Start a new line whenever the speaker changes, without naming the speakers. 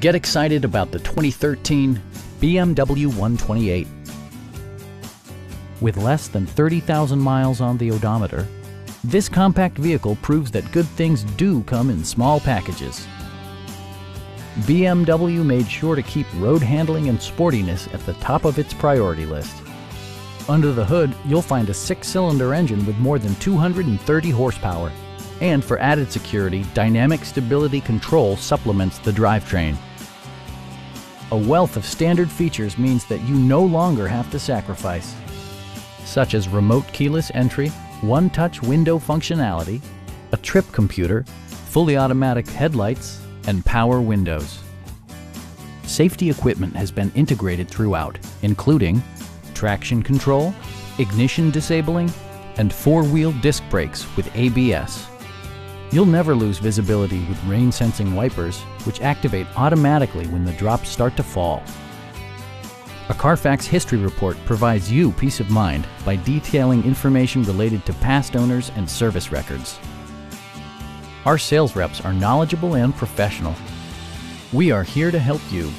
Get excited about the 2013 BMW 128. With less than 30,000 miles on the odometer, this compact vehicle proves that good things do come in small packages. BMW made sure to keep road handling and sportiness at the top of its priority list. Under the hood, you'll find a six-cylinder engine with more than 230 horsepower. And for added security, Dynamic Stability Control supplements the drivetrain. A wealth of standard features means that you no longer have to sacrifice, such as remote keyless entry, one-touch window functionality, a trip computer, fully automatic headlights, and power windows. Safety equipment has been integrated throughout, including traction control, ignition disabling, and four-wheel disc brakes with ABS. You'll never lose visibility with rain-sensing wipers, which activate automatically when the drops start to fall. A Carfax history report provides you peace of mind by detailing information related to past owners and service records. Our sales reps are knowledgeable and professional. We are here to help you